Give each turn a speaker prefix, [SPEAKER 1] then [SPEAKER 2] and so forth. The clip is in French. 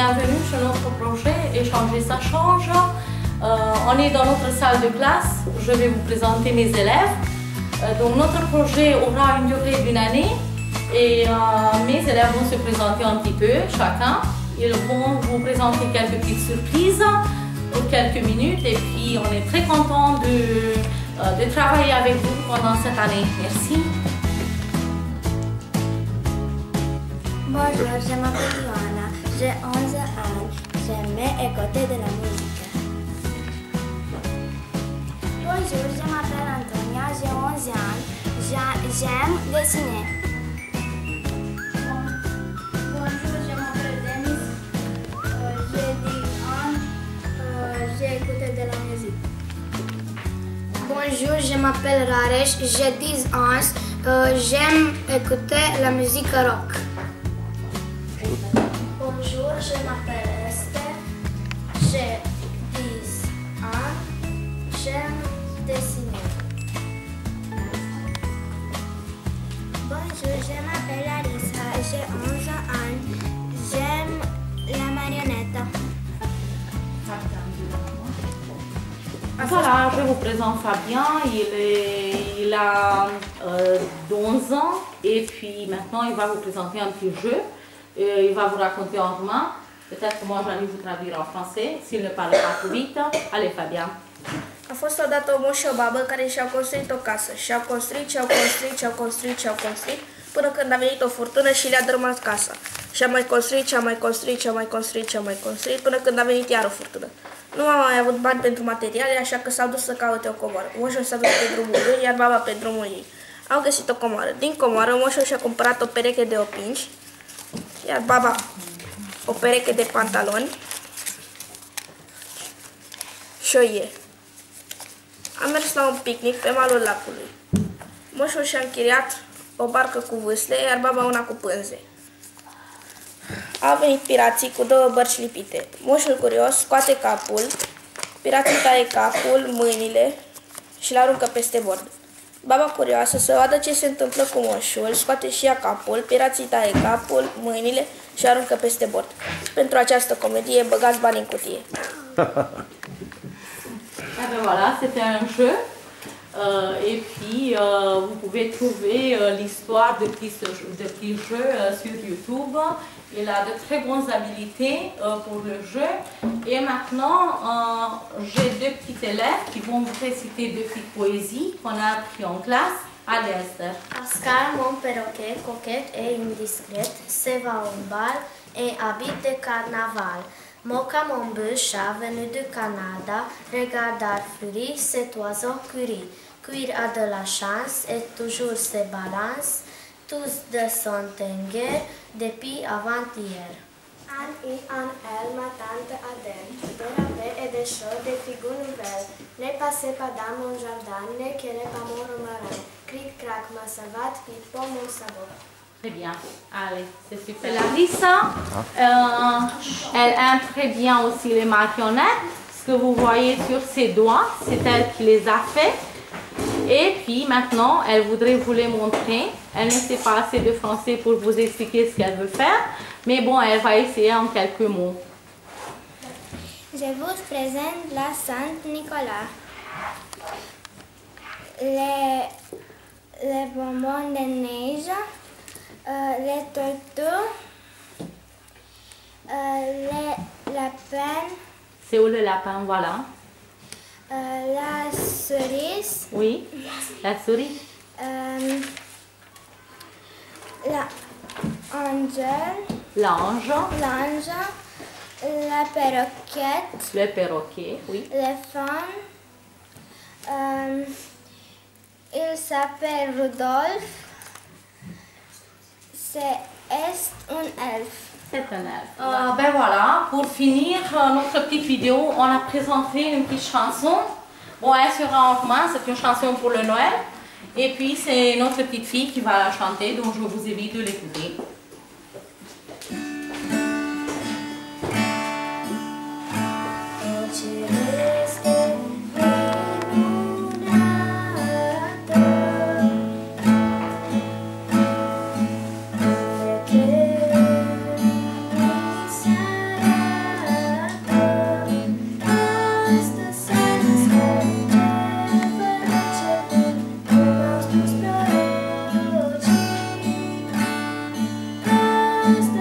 [SPEAKER 1] bienvenue sur notre projet Échanger ça change. Euh, on est dans notre salle de classe. Je vais vous présenter mes élèves. Euh, donc notre projet aura une durée d'une année et euh, mes élèves vont se présenter un petit peu chacun. Ils vont vous présenter quelques petites surprises pour quelques minutes et puis on est très content de, de travailler avec vous pendant cette année. Merci.
[SPEAKER 2] Bonjour, je m'appelle j'ai 11 ans, j'aime écouter de la musique. Bonjour, je m'appelle Antonia, j'ai 11 ans, j'aime dessiner. Bonjour, je m'appelle Denis, euh, j'ai 10 ans, euh, j'ai écouté de la musique. Bonjour, je m'appelle Raresh, j'ai 10 ans, euh, j'aime écouter la musique rock. Bonjour, je m'appelle Esther, j'ai 10 ans, j'aime dessiner. Bonjour, je m'appelle Arisa, j'ai 11 ans, j'aime la marionnette.
[SPEAKER 1] Voilà, je vous présente Fabien, il, est- il a euh, 11 ans et puis maintenant il va vous présenter un petit jeu. Euh, il va vous raconter en roumain. Peut-être que moi j'allais vous traduire en français s'il ne parle pas trop vite. Allez Fabien.
[SPEAKER 3] A fost odată un moș și o babă care și-au construit o casă. Și-au construit, și-au construit, și-au construit, și-au construit, până când a venit o furtună și le-a dărâmat casa. Și-a mai construit, și-a mai construit, și-a mai construit, și-a mai construit, până când a venit iar o furtună. Nu au mai avut bani pentru materiale, așa că s-au dus să caute o comoară. Moșul s-a dus pe drumul lui, iar baba pe drumul ei. Au găsit o comoară. Din comoară, moșul și-a cumpărat o pereche de opinci, iar baba o pereche de pantaloni și o ie. Am mers la un picnic pe malul lacului. Moșul și-a închiriat o barcă cu vâsle, iar baba una cu pânze. Au venit pirații cu două bărci lipite. Moșul curios scoate capul, pirații taie capul, mâinile și le aruncă peste bord. Baba curioasă să vadă ce se întâmplă cu moșul, scoate și ea capul, pirații taie capul, mâinile și aruncă peste bord. Pentru această comedie băgați bani în cutie.
[SPEAKER 1] Ah ben voilà, c'était un jeu. Euh, et puis, euh, vous pouvez trouver euh, l'histoire de petits, de petits sur YouTube. Il a de très bonnes habilités pour le jeu. Et maintenant, j'ai deux petits élèves qui vont vous réciter deux petites poésies qu'on a appris en classe. Allez, Esther.
[SPEAKER 2] Pascal, mon perroquet, coquette et indiscrète, se va au bal et habite carnaval. Mocha, mon bœuf, chat venu du Canada, regarde à furie cet oiseau curie. Cuir a de la chance et toujours se balance, tous de son guerre depuis avant-hier. An I, an elle, ma tante Adèle, de rabais et de choses, des figures nouvelles. Ne passez pas dans mon jardin, ne querez pas mon romarin. Cric, crac, ma savate, pipo, mon sabot.
[SPEAKER 1] Très bien. Allez, c'est super. La Lisa, euh, elle aime très bien aussi les marionnettes. Ce que vous voyez sur ses doigts, c'est elle qui les a fait. Et puis maintenant, elle voudrait vous les montrer. Elle ne sait pas assez de français pour vous expliquer ce qu'elle veut faire. Mais bon, elle va essayer en quelques mots.
[SPEAKER 2] Je vous présente la Saint-Nicolas. Les, les bonbons de neige, les tortues, euh, les lapins,
[SPEAKER 1] C'est où le lapin? Voilà.
[SPEAKER 2] euh, la cerise,
[SPEAKER 1] Oui. La souris.
[SPEAKER 2] euh, la angel,
[SPEAKER 1] L'ange.
[SPEAKER 2] l'ange, la perroquette,
[SPEAKER 1] Le perroquet. Oui.
[SPEAKER 2] les femmes. Euh, il s'appelle Rudolf. C'est est un elfe.
[SPEAKER 1] C'est un elfe. Euh, ben voilà, pour finir euh, notre petite vidéo, on a présenté une petite chanson. Bon, elle sera en c'est une chanson pour le Noël. Et puis, c'est notre petite fille qui va la chanter, donc je vous invite de l'écouter. past